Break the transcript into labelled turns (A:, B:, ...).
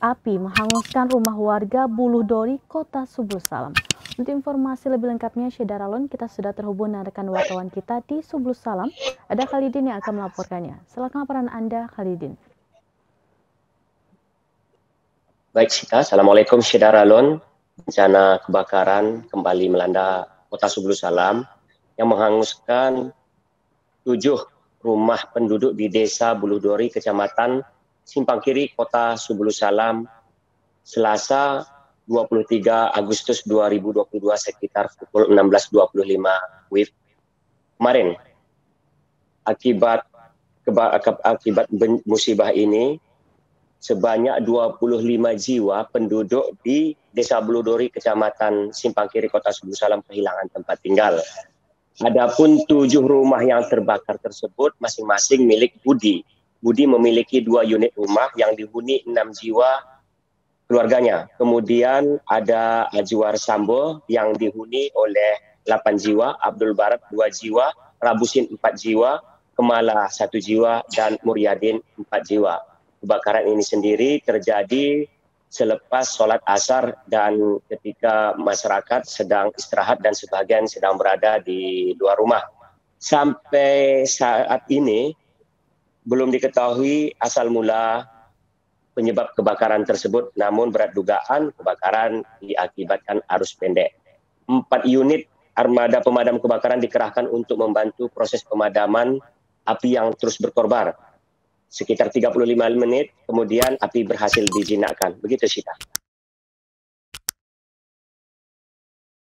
A: api menghanguskan rumah warga Buluh Dori, Kota Subul Salam. Untuk informasi lebih lengkapnya, Syedaralon, kita sudah terhubung dengan rekan wartawan kita di Subul Salam. Ada Khalidin yang akan melaporkannya. Silakan laporan Anda, Khalidin.
B: Baik, Sita. Assalamualaikum, Syedaralon. Bencana kebakaran kembali melanda Kota Subul Salam yang menghanguskan tujuh rumah penduduk di Desa Buluh Dori, Kecamatan Simpang Kiri, Kota Subulu Salam, Selasa 23 Agustus 2022 sekitar pukul 16.25 WIB kemarin. Akibat akibat musibah ini sebanyak 25 jiwa penduduk di Desa Buludori, Kecamatan Simpang Kiri, Kota Subulu Salam kehilangan tempat tinggal. Adapun tujuh rumah yang terbakar tersebut masing-masing milik Budi Budi memiliki dua unit rumah yang dihuni enam jiwa keluarganya. Kemudian ada Ajuar Sambo yang dihuni oleh 8 jiwa, Abdul Barat 2 jiwa, Rabusin 4 jiwa, Kemala 1 jiwa, dan Muryadin 4 jiwa. Kebakaran ini sendiri terjadi selepas sholat asar dan ketika masyarakat sedang istirahat dan sebagian sedang berada di luar rumah. Sampai saat ini belum diketahui asal mula penyebab kebakaran tersebut, namun berat dugaan kebakaran diakibatkan arus pendek. Empat unit armada pemadam kebakaran dikerahkan untuk membantu proses pemadaman api yang terus berkorbar. Sekitar 35 menit, kemudian api berhasil dijinakkan. Begitu, Sita.